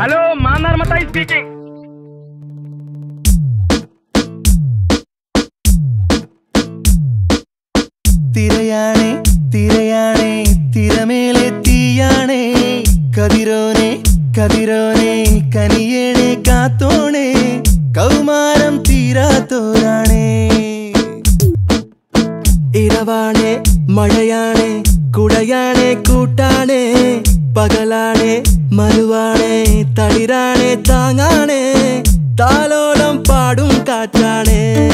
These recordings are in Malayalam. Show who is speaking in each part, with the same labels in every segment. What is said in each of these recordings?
Speaker 1: ഹലോ മാന്നാർ മത്തായി സ്പീക്കിംഗ്
Speaker 2: തിരയാണേ തിരയാണേ തിരമേലെ തീയാണേ കതിരോനെ കതിരോനെ.
Speaker 3: பகலானே மறுவானே தளிரானே
Speaker 2: தாங்கானே தாளோடம் பாடும் காற்றானே.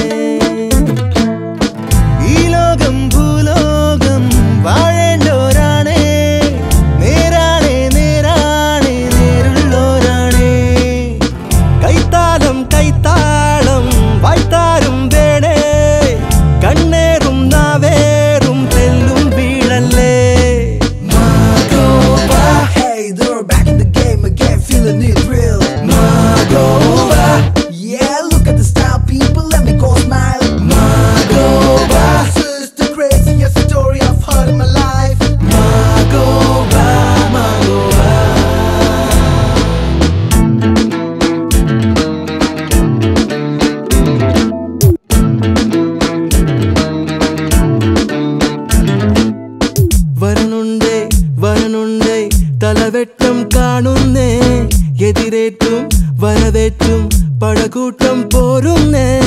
Speaker 2: എതിരേറ്റും വരവേറ്റും പടകൂട്ടം പോരുന്നേ.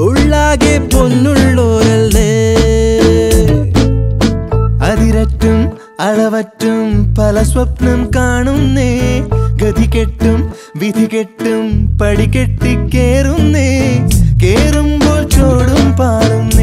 Speaker 2: ഉള്ളാകെ പൊന്നുള്ളോരല്ലേ. അതിരറ്റും അളവറ്റും പല സ്വപ്നം കാണുന്നേ. ഗതി കെട്ടും വിധി കെട്ടും പടികെട്ടി കേറുന്നേ. കേറുമ്പോൾ ചോടും
Speaker 3: പാടും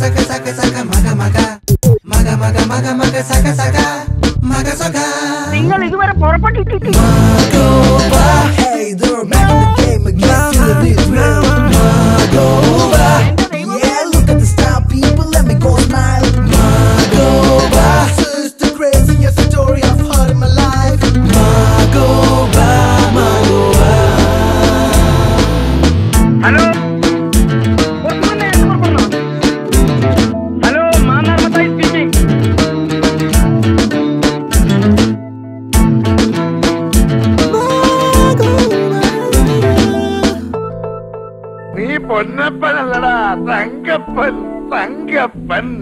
Speaker 3: సగ సగ సగ మగ మగ మగ
Speaker 1: మగ మగ మగ సగ సగ మగ సగ పొరపాటు
Speaker 4: பொன்னப்பன் அல்லடா தங்கப்பன் தங்கப்பன்.